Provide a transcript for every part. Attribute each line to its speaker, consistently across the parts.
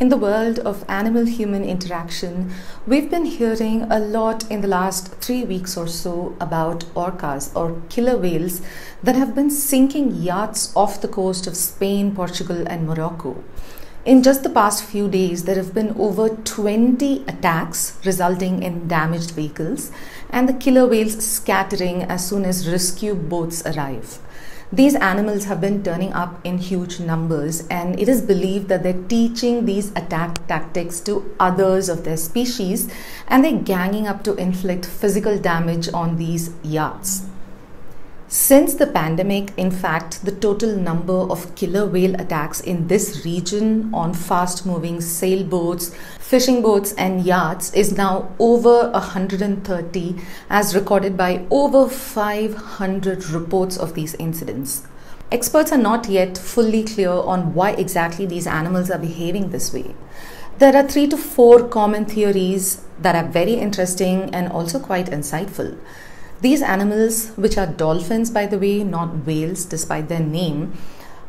Speaker 1: In the world of animal human interaction, we've been hearing a lot in the last three weeks or so about orcas or killer whales that have been sinking yachts off the coast of Spain, Portugal, and Morocco. In just the past few days, there have been over 20 attacks resulting in damaged vehicles and the killer whales scattering as soon as rescue boats arrive. These animals have been turning up in huge numbers, and it is believed that they're teaching these attack tactics to others of their species and they're ganging up to inflict physical damage on these yachts. Since the pandemic, in fact, the total number of killer whale attacks in this region on fast moving sailboats, fishing boats, and yachts is now over 130, as recorded by over 500 reports of these incidents. Experts are not yet fully clear on why exactly these animals are behaving this way. There are three to four common theories that are very interesting and also quite insightful. These animals, which are dolphins by the way, not whales despite their name,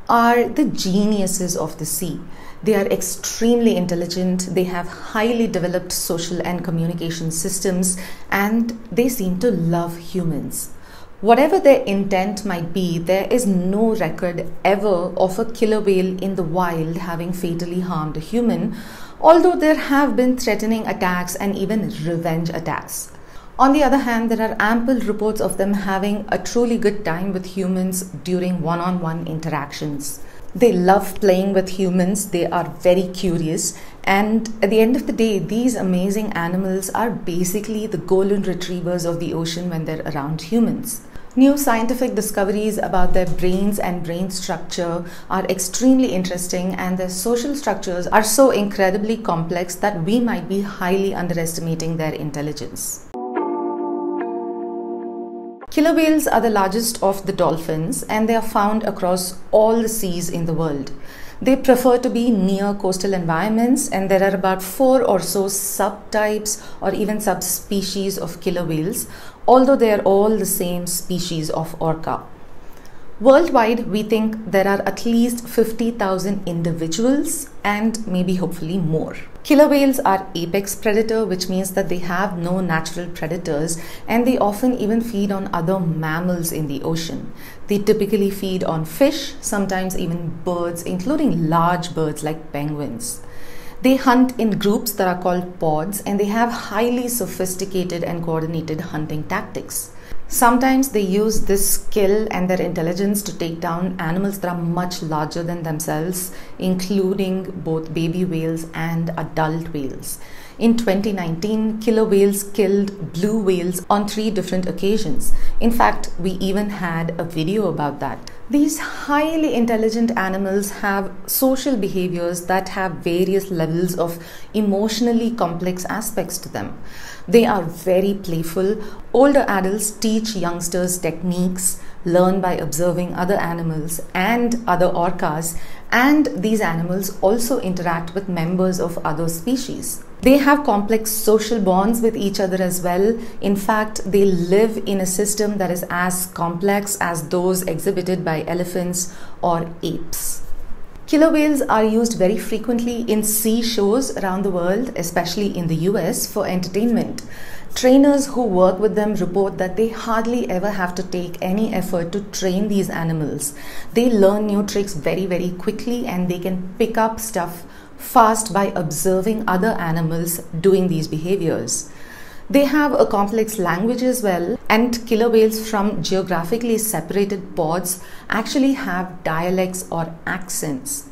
Speaker 1: are the geniuses of the sea. They are extremely intelligent, they have highly developed social and communication systems, and they seem to love humans. Whatever their intent might be, there is no record ever of a killer whale in the wild having fatally harmed a human, although there have been threatening attacks and even revenge attacks. On the other hand, there are ample reports of them having a truly good time with humans during one on one interactions. They love playing with humans, they are very curious, and at the end of the day, these amazing animals are basically the golden retrievers of the ocean when they're around humans. New scientific discoveries about their brains and brain structure are extremely interesting, and their social structures are so incredibly complex that we might be highly underestimating their intelligence. Killer whales are the largest of the dolphins and they are found across all the seas in the world. They prefer to be near coastal environments, and there are about four or so subtypes or even subspecies of killer whales, although they are all the same species of orca. Worldwide, we think there are at least 50,000 individuals and maybe hopefully more. Killer whales are apex predator, which means that they have no natural predators and they often even feed on other mammals in the ocean. They typically feed on fish, sometimes even birds, including large birds like penguins. They hunt in groups that are called pods and they have highly sophisticated and coordinated hunting tactics. Sometimes they use this skill and their intelligence to take down animals that are much larger than themselves, including both baby whales and adult whales. In 2019, killer whales killed blue whales on three different occasions. In fact, we even had a video about that. These highly intelligent animals have social behaviors that have various levels of emotionally complex aspects to them. They are very playful. Older adults teach youngsters techniques, learn by observing other animals and other orcas, and these animals also interact with members of other species. They have complex social bonds with each other as well. In fact, they live in a system that is as complex as those exhibited by elephants or apes. Killer whales are used very frequently in sea shows around the world, especially in the US, for entertainment. Trainers who work with them report that they hardly ever have to take any effort to train these animals. They learn new tricks very, very quickly and they can pick up stuff fast by observing other animals doing these behaviors. They have a complex language as well, and killer whales from geographically separated pods actually have dialects or accents.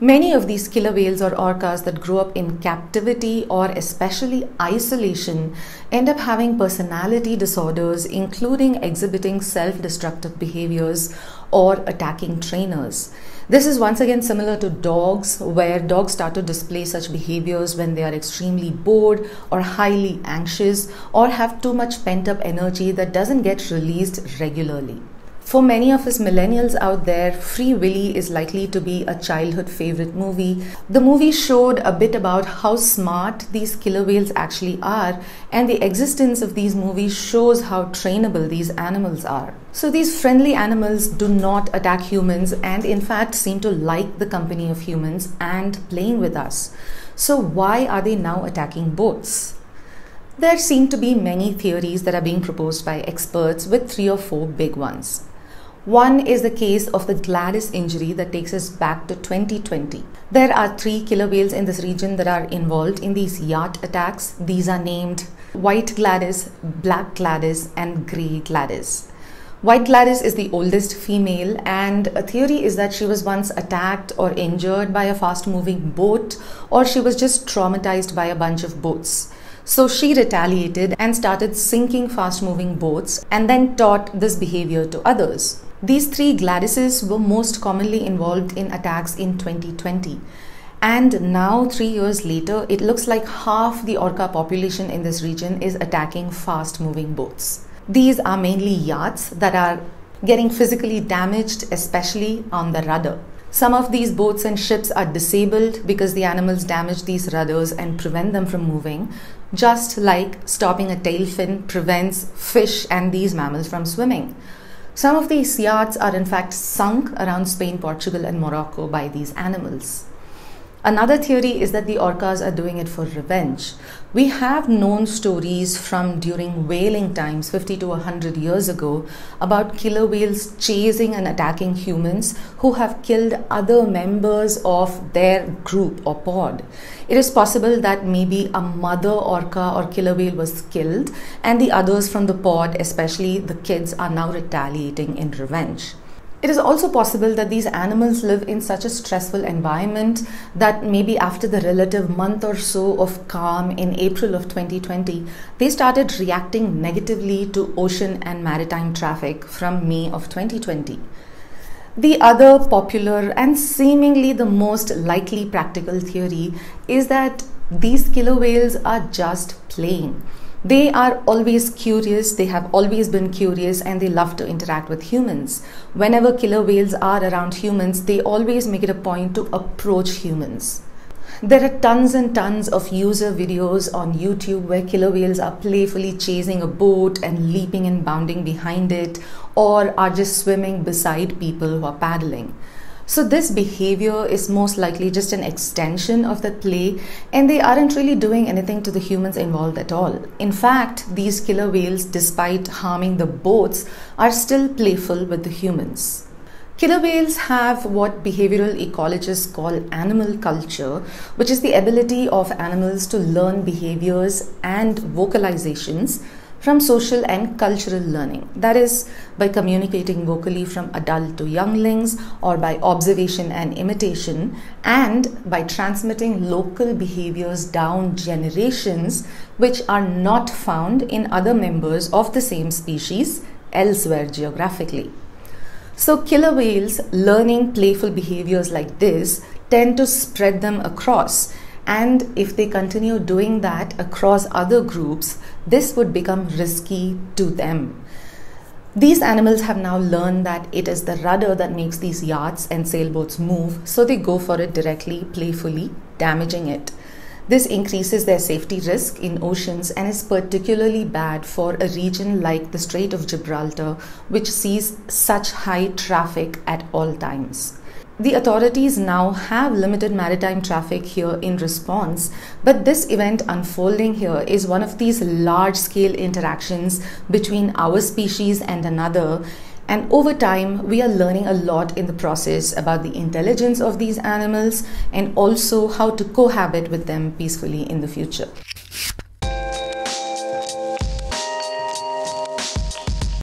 Speaker 1: Many of these killer whales or orcas that grow up in captivity or especially isolation end up having personality disorders, including exhibiting self destructive behaviors or attacking trainers. This is once again similar to dogs, where dogs start to display such behaviors when they are extremely bored or highly anxious or have too much pent up energy that doesn't get released regularly. For many of us millennials out there, Free Willy is likely to be a childhood favorite movie. The movie showed a bit about how smart these killer whales actually are, and the existence of these movies shows how trainable these animals are. So, these friendly animals do not attack humans and, in fact, seem to like the company of humans and playing with us. So, why are they now attacking boats? There seem to be many theories that are being proposed by experts, with three or four big ones. One is the case of the Gladis injury that takes us back to 2020. There are three killer whales in this region that are involved in these yacht attacks. These are named White Gladis, Black Gladis, and Grey Gladis. White Gladis is the oldest female, and a theory is that she was once attacked or injured by a fast moving boat, or she was just traumatized by a bunch of boats. So she retaliated and started sinking fast moving boats and then taught this behavior to others. These three Gladises were most commonly involved in attacks in 2020. And now, three years later, it looks like half the orca population in this region is attacking fast moving boats. These are mainly yachts that are getting physically damaged, especially on the rudder. Some of these boats and ships are disabled because the animals damage these rudders and prevent them from moving, just like stopping a tail fin prevents fish and these mammals from swimming. Some of these yachts are in fact sunk around Spain, Portugal, and Morocco by these animals. Another theory is that the orcas are doing it for revenge. We have known stories from during whaling times 50 to 100 years ago about killer whales chasing and attacking humans who have killed other members of their group or pod. It is possible that maybe a mother orca or killer whale was killed and the others from the pod, especially the kids, are now retaliating in revenge. It is also possible that these animals live in such a stressful environment that maybe after the relative month or so of calm in April of 2020, they started reacting negatively to ocean and maritime traffic from May of 2020. The other popular and seemingly the most likely practical theory is that these killer whales are just playing. They are always curious, they have always been curious, and they love to interact with humans. Whenever killer whales are around humans, they always make it a point to approach humans. There are tons and tons of user videos on YouTube where killer whales are playfully chasing a boat and leaping and bounding behind it, or are just swimming beside people who are paddling. So, this behavior is most likely just an extension of the play, and they aren't really doing anything to the humans involved at all. In fact, these killer whales, despite harming the boats, are still playful with the humans. Killer whales have what behavioral ecologists call animal culture, which is the ability of animals to learn behaviors and vocalizations from social and cultural learning. That is, by communicating vocally from adult to younglings, or by observation and imitation, and by transmitting local behaviors down generations which are not found in other members of the same species elsewhere geographically. So, killer whales learning playful behaviors like this tend to spread them across and if they continue doing that across other groups, this would become risky to them. These animals have now learned that it is the rudder that makes these yachts and sailboats move, so they go for it directly, playfully, damaging it. This increases their safety risk in oceans and is particularly bad for a region like the Strait of Gibraltar, which sees such high traffic at all times. The authorities now have limited maritime traffic here in response, but this event unfolding here is one of these large scale interactions between our species and another. And over time, we are learning a lot in the process about the intelligence of these animals and also how to cohabit with them peacefully in the future.